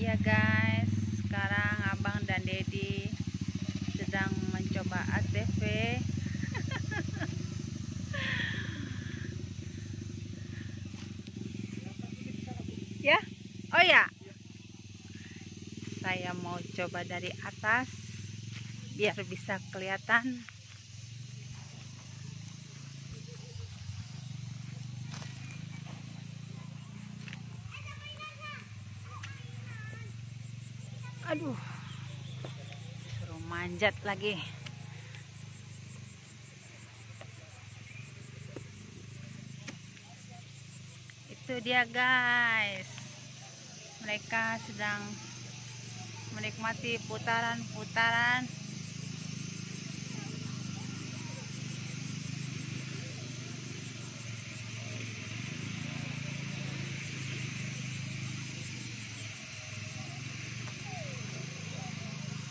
Ya guys, sekarang Abang dan Dedi sedang mencoba ATV. ya, oh ya, saya mau coba dari atas biar bisa kelihatan. Aduh, suruh manjat lagi. Itu dia guys. Mereka sedang menikmati putaran-putaran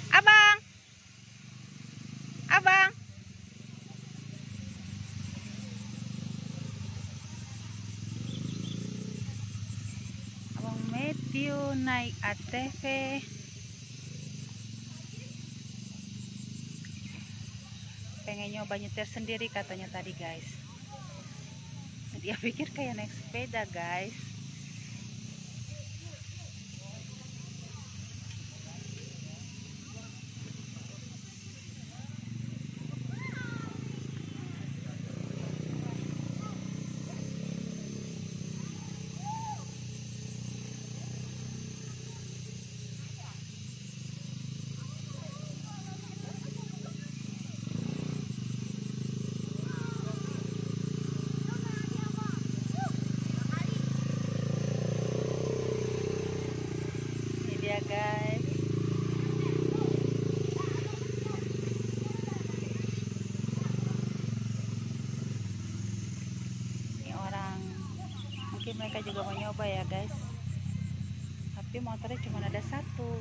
Abang. Abang. Matthew naik ATV. Pengen nyoba nyetir sendiri katanya tadi guys. Dia pikir kayak naik sepeda guys. Ini dia guys. Ini orang mungkin mereka juga mau nyoba ya guys. Tapi motornya cuma ada satu.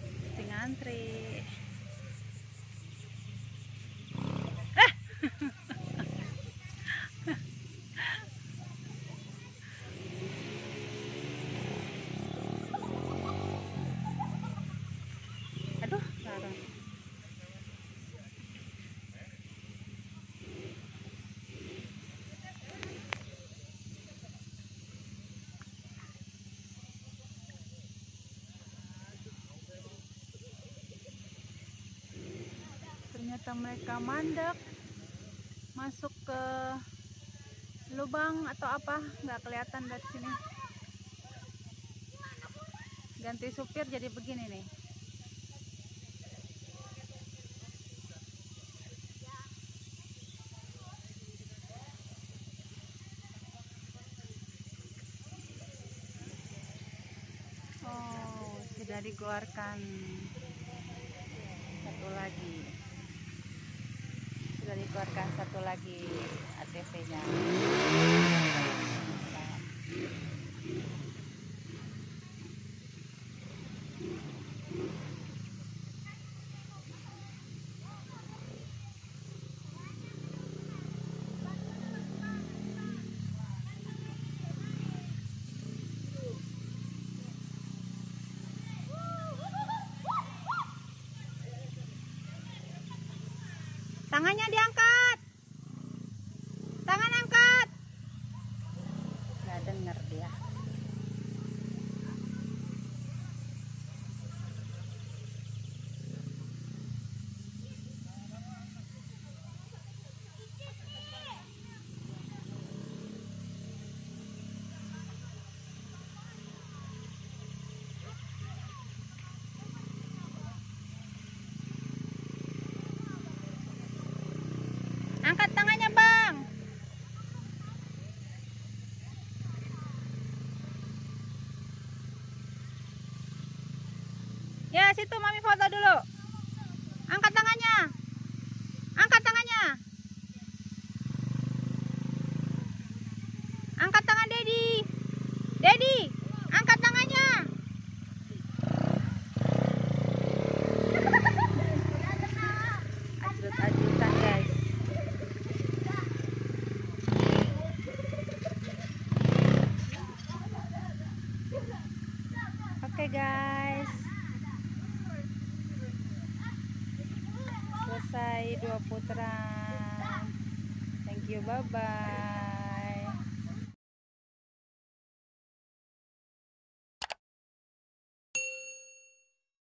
Mesti ngantri. Ternyata mereka mandek masuk ke lubang atau apa nggak kelihatan dari sini. Ganti supir jadi begini nih. Oh, sudah dikeluarkan. Satu lagi. Sudah dikeluarkan satu lagi ATV-nya. Tangannya diangkat. Tangan angkat. Gak denger dia. Angkat tangannya, Bang. Ya, situ Mami foto dulu. Angkat tangannya. Angkat tangannya. Angkat tangan Dedi. Dedi, angkat tangannya. Ajut-ajutan, guys. Oke guys dua putaran thank you bye bye